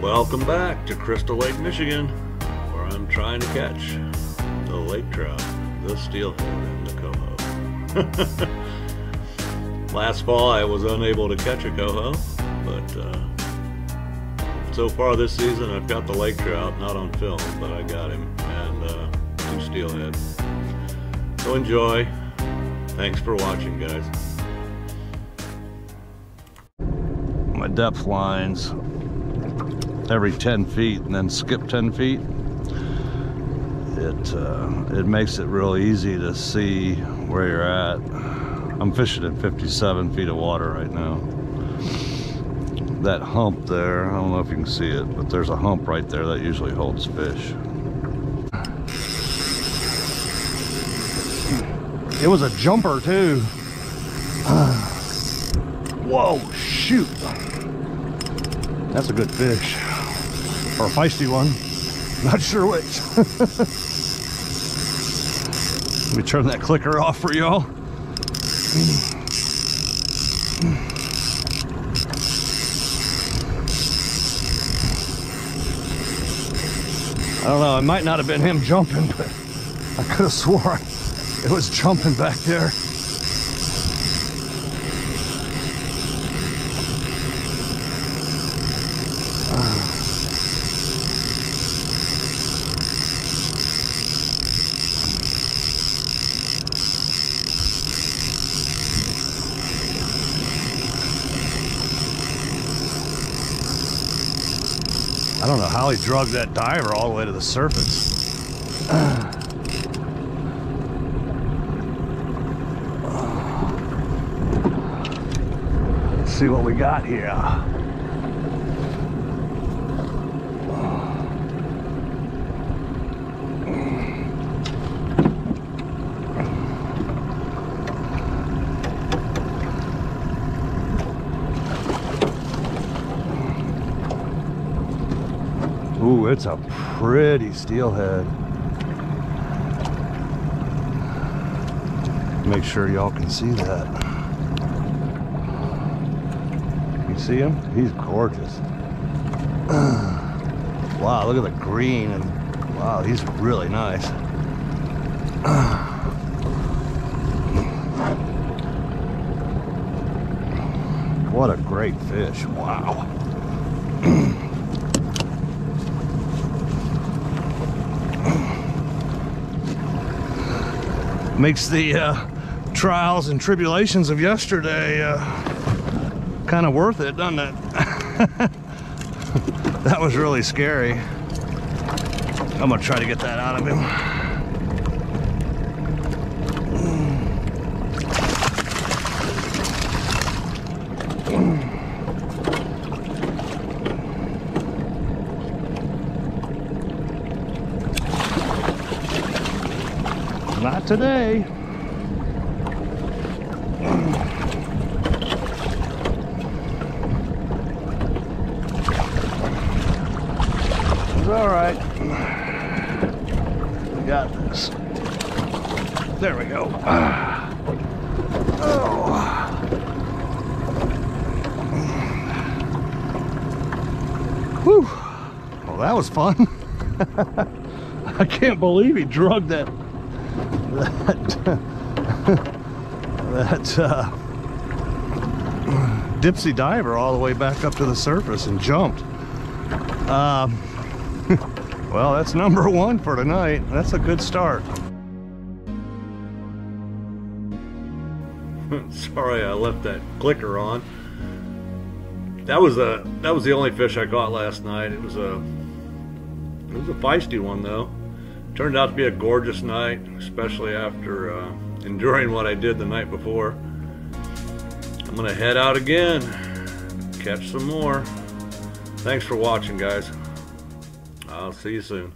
Welcome back to Crystal Lake, Michigan, where I'm trying to catch the lake trout, the steelhead, and the coho. Last fall I was unable to catch a coho, but uh, so far this season I've got the lake trout, not on film, but I got him, and uh, two steelhead. So enjoy. Thanks for watching, guys. My depth lines every 10 feet and then skip 10 feet it uh, it makes it real easy to see where you're at. I'm fishing at 57 feet of water right now. That hump there I don't know if you can see it but there's a hump right there that usually holds fish. It was a jumper too. Whoa shoot. That's a good fish or a feisty one. Not sure which. Let me turn that clicker off for y'all. I don't know, it might not have been him jumping, but I could have sworn it was jumping back there. I don't know how he drugged that diver all the way to the surface. Let's see what we got here. Ooh, it's a pretty steelhead. Make sure y'all can see that. You see him? He's gorgeous. wow, look at the green and wow, he's really nice. What a great fish. Wow. Makes the uh, trials and tribulations of yesterday uh, kind of worth it, doesn't it? that was really scary. I'm gonna try to get that out of him. Not today. It's all right. We got this. There we go. Oh. Whew. Well, that was fun. I can't believe he drugged that that that uh, dipsy diver all the way back up to the surface and jumped. Um, well, that's number one for tonight. That's a good start. Sorry, I left that clicker on. That was a that was the only fish I caught last night. It was a it was a feisty one though. Turned out to be a gorgeous night, especially after uh, enduring what I did the night before. I'm gonna head out again, catch some more. Thanks for watching, guys. I'll see you soon.